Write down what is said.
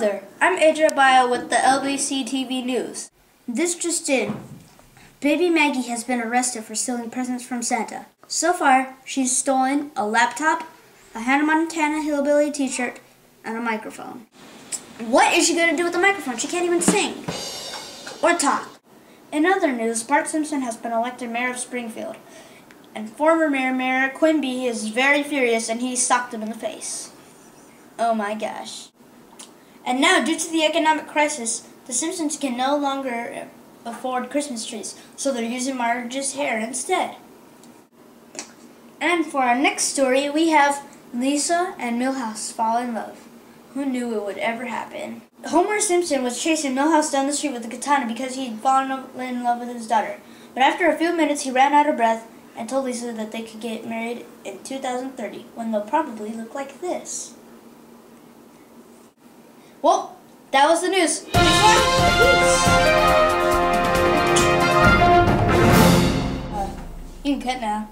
I'm AJ Abaya with the LBC TV News. This just in. Baby Maggie has been arrested for stealing presents from Santa. So far, she's stolen a laptop, a Hannah Montana Hillbilly t-shirt, and a microphone. What is she going to do with the microphone? She can't even sing or talk. In other news, Bart Simpson has been elected mayor of Springfield. And former mayor, Mayor Quimby, is very furious and he socked him in the face. Oh my gosh. And now, due to the economic crisis, the Simpsons can no longer afford Christmas trees, so they're using Marge's hair instead. And for our next story, we have Lisa and Milhouse fall in love. Who knew it would ever happen? Homer Simpson was chasing Milhouse down the street with a katana because he'd fallen in love with his daughter. But after a few minutes, he ran out of breath and told Lisa that they could get married in 2030 when they'll probably look like this. Well, that was the news. Uh, you can cut now.